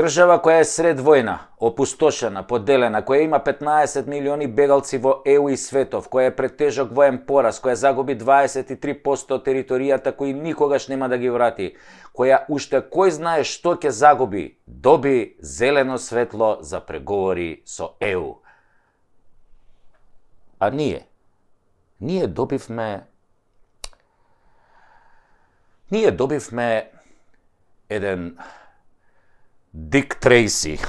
Држава која е сред војна, опустошена, поделена, која има 15 милиони бегалци во ЕУ и светов, која е пред тежок воен пораз, која загуби 23% од територијата кои никогаш нема да ги врати, која уште кој знае што ќе загуби, доби зелено светло за преговори со ЕУ. А ние? Ние добивме... Ние добивме еден Дик Трейси.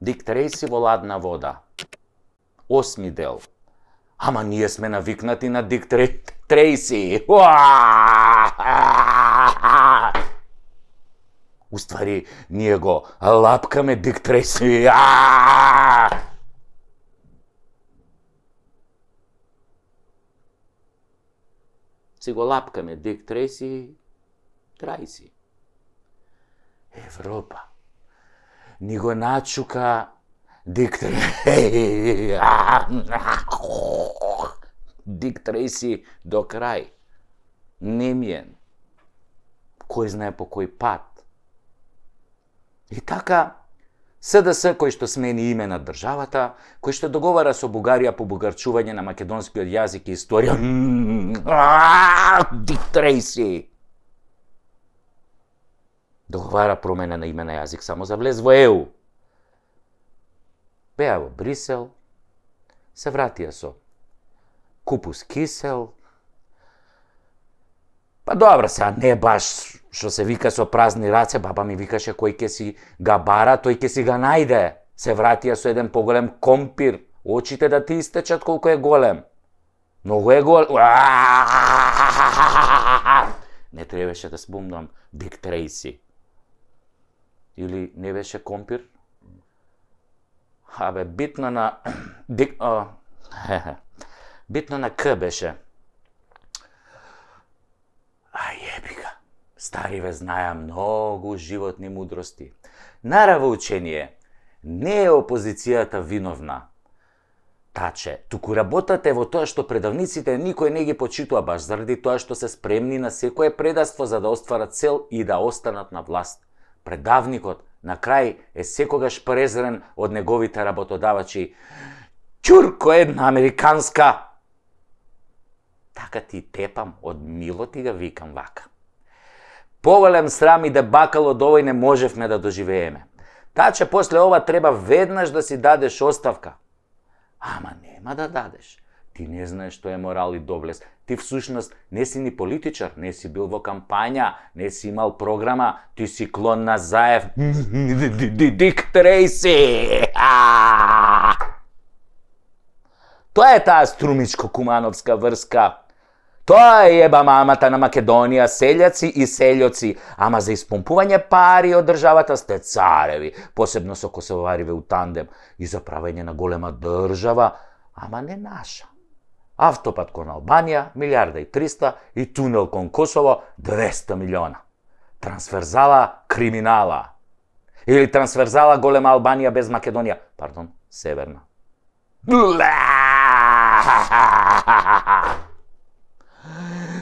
Дик Трейси во ладна вода. Осми дел. Ама ние сме навикнати на Дик Трей... Трейси. Уствари, ние го лапкаме Дик Трейси. Си го лапкаме Дик Трейси Трајси. Европа. Ни го начука Дик Дик Трейси до крај. Немиен. Кој знае по кој пат. И така, СДС кој што смени име на државата, кој што договара со Бугарија по бугарчување на македонскиот јазик и историја. Дик Трейси договара промена на име на јазик само за влез во ЕУ. Беа во Брисел, се вратија со купус кисел, Па добро, сега не баш што се вика со празни раце, баба ми викаше кој ќе си га бара, тој ќе си га најде. Се вратија со еден поголем компир, очите да ти истечат колку е голем. Многу е гол. Не требаше да спомнам Биг Трейси или не беше компир? Абе, битно на... Дик... О, битно на К беше. А ебика, стариве знаја многу животни мудрости. Нараво учение, не е опозицијата виновна. Таче, туку работата е во тоа што предавниците никој не ги почитува баш заради тоа што се спремни на секое предаство за да остварат цел и да останат на власт. Предавникот на крај е секогаш презрен од неговите работодавачи. Чурко една американска! Така ти тепам, од мило ти га да викам вака. Повелем срам и дебакал од овој не можевме да доживееме. Таче после ова треба веднаш да си дадеш оставка. Ама нема да дадеш. Ти не знаеш што е морал и доблес. Ти всушност не си ни политичар, не си бил во кампања, не си имал програма, ти си клон на Заев. Дик Трейси! Тоа е таа струмичко-кумановска врска. Тоа е еба мамата на Македонија, селјаци и селјоци, ама за испомпување пари од државата сте цареви, посебно со косовариве у тандем и за правење на голема држава, ама не наша автопат кон Албанија, милиарда и 300, и тунел кон Косово, 200 милиона. Трансферзала криминала. Или трансферзала голема Албанија без Македонија. Пардон, северна.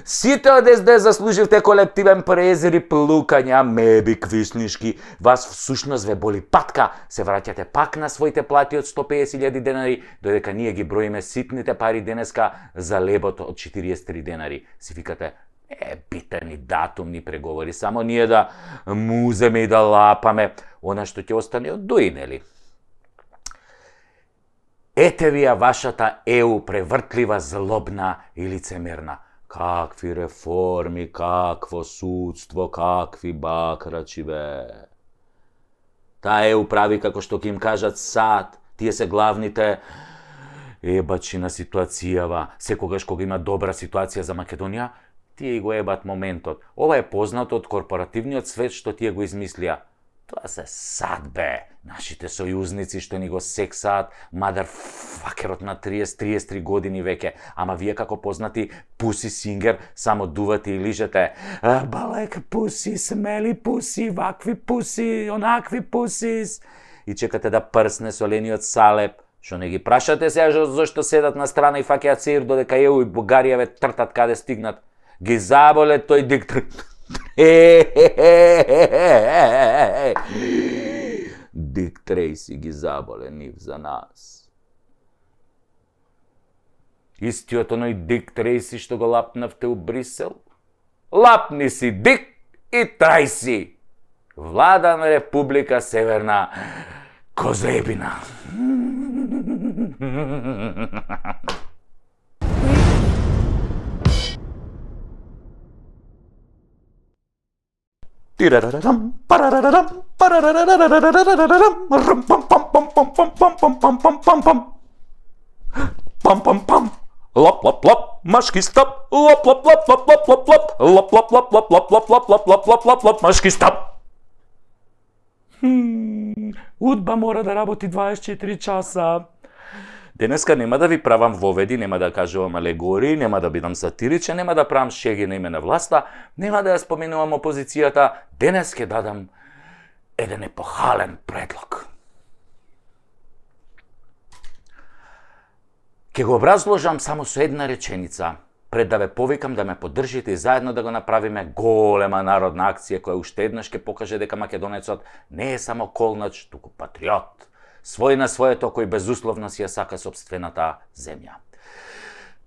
Сите од СД заслуживте колективен презир и плукања, меби квиснишки. Вас всушност ве боли патка, се враќате пак на своите плати од 150.000 денари, додека ние ги броиме ситните пари денеска за лебот од 43 денари. Си викате, е, битани датумни преговори, само ние да муземе и да лапаме, она што ќе остане од дуи, нели? Ете ви ја вашата ЕУ превртлива, злобна и лицемерна. Какви реформи, какво судство, какви бакрачи, бе. Та е управи како што ќе им кажат сад, тие се главните ебачи на ситуацијава. Секогаш кога има добра ситуација за Македонија, тие го ебат моментот. Ова е познато од корпоративниот свет што тие го измислија. Тоа се сад бе, нашите сојузници што ни го сексаат, мадар факерот на 30-33 години веќе, ама вие како познати пуси сингер само дувате и лижете. Балек пуси, смели пуси, вакви пуси, онакви пусис. И чекате да прсне солениот салеп, Што не ги прашате сега зашто седат на страна и факеат сир додека ЕУ и Бугарија ве тртат каде стигнат. Ги заболе тој диктор Дик Трейси ги заболе нив за нас. Истиот оној Дик Трейси што го лапнавте у Брисел? Лапни си Дик и Трейси! Влада на Република Северна Козебина. Тирарарам, парарарам, парарарарарарарарарам, рам пам пам пам пам пам пам пам пам пам пам пам. Пам пам пам. Лап лап лап, машки стап. Лап лап лап лап лап лап лап. Лап лап лап лап лап лап лап лап лап лап лап лап машки стап. Хм, Удба мора да работи 24 часа. Денеска нема да ви правам воведи, нема да кажувам алегории, нема да бидам сатиричен, нема да правам шеги на име на власта, нема да ја споменувам опозицијата. Денес ќе дадам еден епохален предлог. Ке го образложам само со една реченица, пред да ве повикам да ме поддржите и заедно да го направиме голема народна акција која уште еднаш ќе покаже дека македонецот не е само колнач, туку патриот свој на своето кој безусловно си ја сака собствената земја.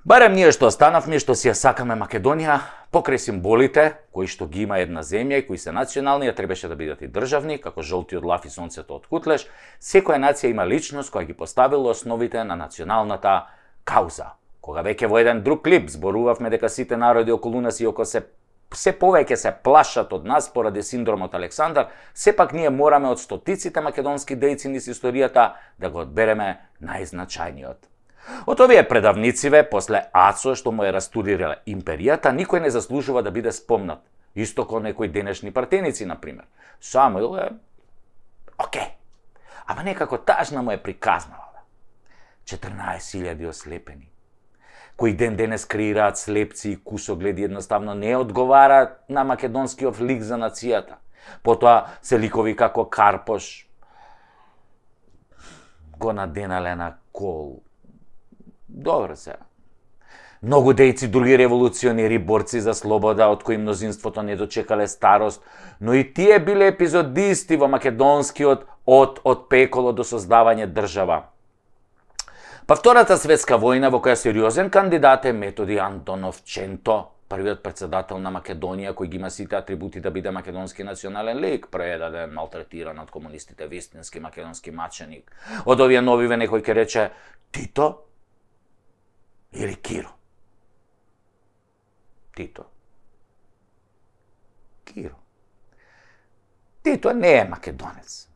Барем ние што останавме, што си ја сакаме Македонија, покрај символите, кои што ги има една земја и кои се национални, ја требаше да бидат и државни, како жолтиот лаф и сонцето од Кутлеш, секоја нација има личност која ги поставила основите на националната кауза. Кога веќе во еден друг клип зборувавме дека сите народи околу нас и око се се повеќе се плашат од нас поради синдромот Александар, сепак ние мораме од стотиците македонски дејци низ историјата да го одбереме најзначајниот. Од овие предавнициве, после Ацо што му е растудирала империјата, никој не заслужува да биде спомнат. Исто како некои денешни партеници, например. Самуил е... Окей. Ама некако тажна му е приказнала. 14.000 ослепени кои ден денес креираат слепци и кусогледи едноставно не одговараат на македонскиот лик за нацијата. Потоа се ликови како Карпош, го наденале на кол. Добро се. Многу дејци, други револуционери, борци за слобода, од кои мнозинството не дочекале старост, но и тие биле епизодисти во македонскиот од од пеколо до создавање држава. Па Втората светска војна во која сериозен кандидат е Методи Антонов Ченто, првиот председател на Македонија кој ги има сите атрибути да биде македонски национален лик, предаден, малтретиран од комунистите, вистински македонски маченик. Од овие новиве некој ќе рече Тито или Киро? Тито. Киро. Тито не е македонец.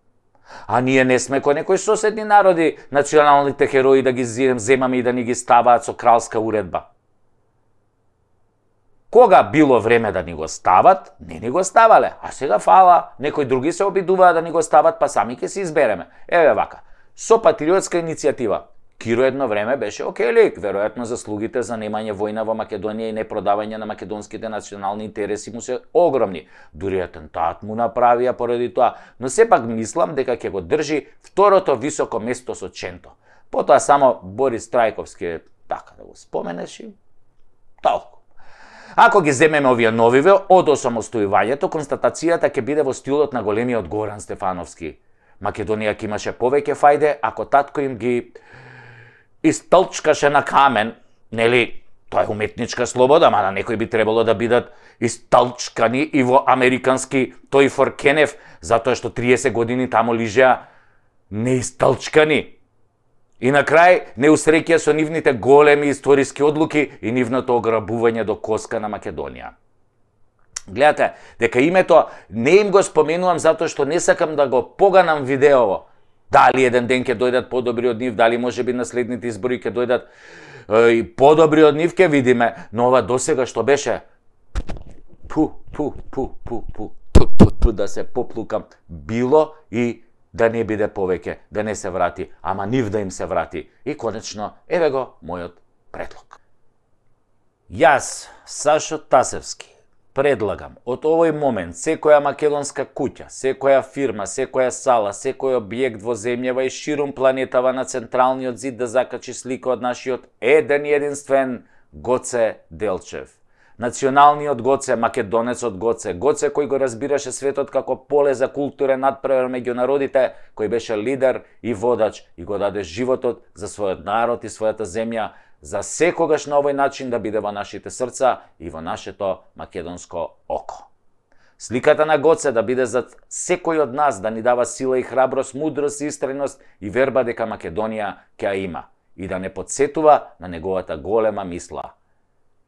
А ние не сме кој некои соседни народи, националните херои да ги земаме и да ни ги ставаат со кралска уредба. Кога било време да ни го стават, не ни го ставале. А сега фала, некои други се обидуваат да ни го стават, па сами ќе се избереме. Еве вака, со патриотска иницијатива. Киро едно време беше окей лик, веројатно заслугите за немање војна во Македонија и непродавање на македонските национални интереси му се огромни. Дури атентат му направија поради тоа, но сепак мислам дека ќе го држи второто високо место со Ченто. Потоа само Борис Трајковски така да го споменеш и толку. Ако ги земеме овие новиве од осамостојувањето, констатацијата ќе биде во стилот на големиот Горан Стефановски. Македонија ќе имаше повеќе фајде ако татко им ги истолчкаше на камен, нели, тоа е уметничка слобода, мада некои би требало да бидат истолчкани и во американски тој фор Кенев, затоа што 30 години тамо лижеа неистолчкани. И на крај не усреќа со нивните големи историски одлуки и нивното ограбување до коска на Македонија. Гледате, дека името не им го споменувам затоа што не сакам да го поганам видеово, Дали еден ден ќе дојдат подобри од нив, дали може би наследните избори ќе дојдат и подобри од нив ќе видиме, но ова досега што беше пу, пу, пу, пу, пу, пу, пу, пу, да се поплукам, било и да не биде повеќе, да не се врати, ама нив да им се врати. И конечно, еве го мојот предлог. Јас, Сашо Тасевски, предлагам од овој момент секоја македонска куќа, секоја фирма, секоја сала, секој објект во земјава и ширум планетава на централниот зид да закачи слика од нашиот еден единствен Гоце Делчев. националниот Гоце, македонецот Гоце, Гоце кој го разбираше светот како поле за културен надпревар меѓу народите, кој беше лидер и водач и го даде животот за својот народ и својата земја, за секогаш на овој начин да биде во нашите срца и во нашето македонско око. Сликата на Гоце да биде за секој од нас, да ни дава сила и храброст, мудрост и истреност и верба дека Македонија ќе ја има и да не подсетува на неговата голема мисла.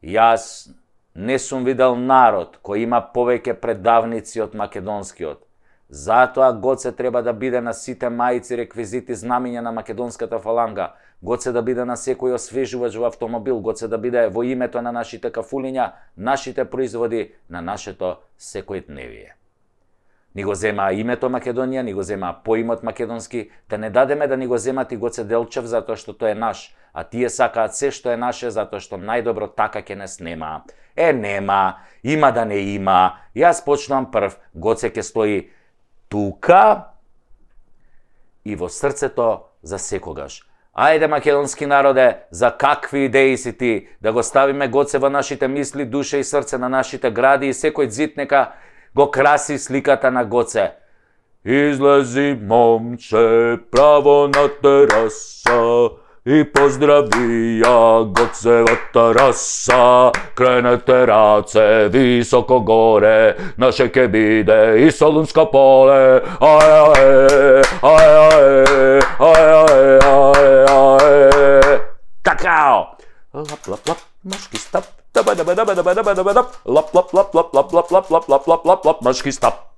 Јас не сум видел народ кој има повеќе предавници од македонскиот. Затоа Гоце треба да биде на сите мајци реквизити знамиња на македонската фаланга, Гоце да биде на секој освежувач во автомобил, Гоце да биде во името на нашите кафулиња, нашите производи, на нашето секојдневие. Ни го зема името Македонија, ни го зема поимот македонски, да не дадеме да ни го земат и Гоце Делчев затоа што тој е наш, а тие сакаат се што е наше затоа што најдобро така ќе не снема. Е, нема, има да не има. Јас почнувам прв, Гоце ќе стои тука и во срцето за секогаш. Ајде, македонски народе, за какви идеи си ти, да го ставиме Гоце во нашите мисли, душе и срце на нашите гради и секој зид нека го краси сликата на Гоце. Излези, момче, право на тераса, I pozdravi ja god se vatarasa, krene terace visoko gore, naše kebide i solunska pole. Aj, aj, aj, aj, aj, aj, aj, Kakao! Lap, lap, lap, maški stap. Daba, daba, daba, daba, daba, daba, dab. Lap, lap, lap, lap, lap, lap, lap, lap, lap, lap, lap, lap, maški stap.